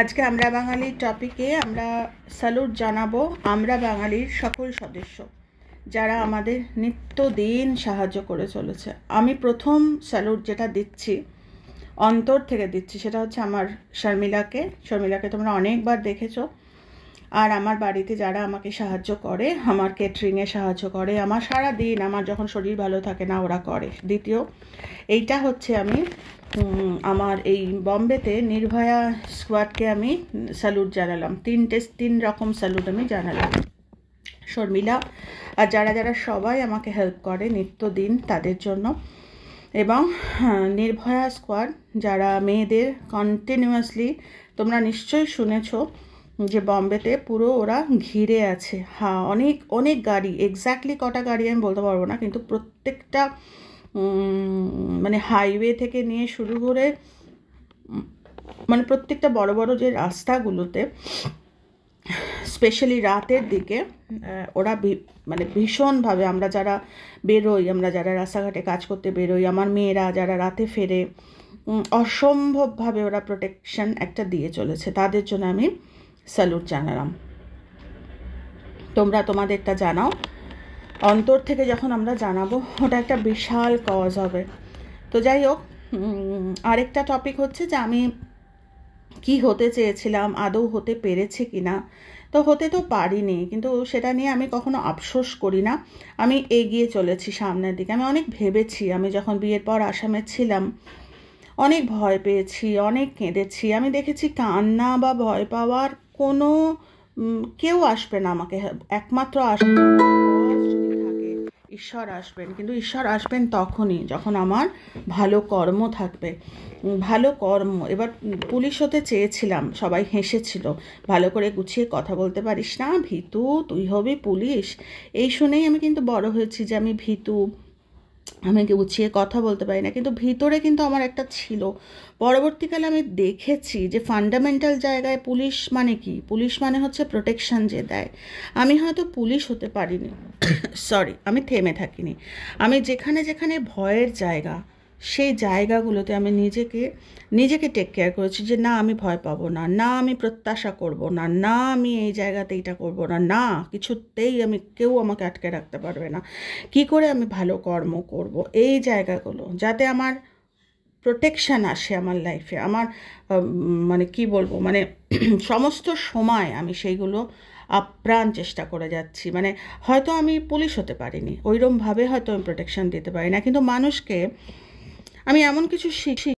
আজকে আমরা বাঙালির টপিকে আমরা স্যালুট জানাব আমরা বাঙালির সকল সদস্য, যারা আমাদের নিত্যদিন সাহায্য করে চলেছে। আমি প্রথম স্যালুট যেটা দিচ্ছি, অন্তর থেকে দিচ্ছি, সেটা হচ্ছে আমার শর্মিলাকে। শর্মিলাকে তোমরা অনেকবার দেখেছ। আর আমার বাড়িতে যারা আমাকে সাহায্য করে, আমার কেটারিংয়ে সাহায্য করে, আমার সারা দিন আমার যখন শরীর ভালো থাকে না, ওরা করে। দ্বিতীয়, এইটা হচ্ছে আমি আমার এই বম্বেতে নির্ভয়া স্কোয়াডকে আমি স্যালুট জানালাম। তিনটে, তিন রকম স্যালুট আমি জানালাম। শর্মিলা আর যারা যারা সবাই আমাকে হেল্প করে নিত্যদিন তাদের জন্য। এবং নির্ভয়া স্কোয়াড যারা মেয়েদের কন্টিনিউয়াসলি তোমরা নিশ্চয়ই শুনেছো যে বম্বেতে পুরো ওরা ঘিরে আছে। হ্যাঁ অনেক অনেক গাড়ি এক্স্যাক্টলি কটা গাড়ি আমি বলতে পারব না, কিন্তু প্রত্যেকটা মানে হাইওয়ে থেকে নিয়ে শুরু করে মানে প্রত্যেকটা বড় বড় যে রাস্তাগুলোতে স্পেশালি রাতের দিকে ওরা মানে ভীষণভাবে আমরা যারা বেরোই, আমরা যারা রাস্তাঘাটে কাজ করতে বেরোই, আমার মেয়েরা যারা রাতে ফেরে অসম্ভবভাবে ওরা প্রোটেকশন একটা দিয়ে চলেছে। তাদের জন্য আমি স্যালুট জানালাম। তোমরা তোমাদেরটা জানাও। অন্তর থেকে যখন আমরা জানাব, ওটা একটা বিশাল কজ হবে। তো যাই হোক আরেকটা টপিক হচ্ছে যে আমি কি হতে চেয়েছিলাম, আদৌ হতে পেরেছি কি না তো হতে তো পারিনি, কিন্তু সেটা নিয়ে আমি কখনো আফসোস করি না। আমি এগিয়ে চলেছি সামনের দিকে। আমি অনেক ভেবেছি, আমি যখন বিয়ের পর আসামে ছিলাম অনেক ভয় পেয়েছি, অনেক কেঁদেছি। আমি দেখেছি কান্না বা ভয় পাওয়ার কোনো কেউ আসবে না আমাকে একমাত্র আসবে ঈশ্বর আসবেন। কিন্তু ঈশ্বর আসবেন তখনই, যখন আমার ভালো কর্ম থাকবে। ভালো কর্ম, এবার পুলিশ হতে চেয়েছিলাম, সবাই হেসেছিল, ভালো করে গুছিয়ে কথা বলতে পারিস না, ভীতু, তুই হবি পুলিশ। এই শুনেই আমি কিন্তু বড় হয়েছি যে আমি ভীতু। আমি গুছিয়ে কথা বলতে পারি না। কিন্তু ভিতরে কিন্তু আমার একটা ছিল। পরবর্তীকালে আমি দেখেছি যে ফান্ডামেন্টাল জায়গায় পুলিশ মানে কি? পুলিশ মানে হচ্ছে প্রোটেকশন যে দেয়। আমি হয়তো পুলিশ হতে পারিনি। সরি আমি থেমে থাকিনি। আমি যেখানে যেখানে ভয়ের জায়গা সেই জায়গাগুলোতে আমি নিজেকে নিজেকে টেক কেয়ার করেছি যে না, আমি ভয় পাবো না না, আমি প্রত্যাশা করব না না, আমি এই জায়গাতে এটা করব না না, কিছুতেই আমি কেউ আমাকে আটকে রাখতে পারবে না। কি করে আমি ভালো কর্ম করব এই জায়গাগুলো? যাতে আমার প্রোটেকশান আসে আমার লাইফে আমার মানে কি বলব মানে সমস্ত সময় আমি সেইগুলো আপ্রাণ চেষ্টা করে যাচ্ছি। মানে হয়তো আমি পুলিশ হতে পারিনি, ওইরমভাবে হয়তো আমি প্রোটেকশান দিতে পারি না, কিন্তু মানুষকে আমি এমন কিছু শিখি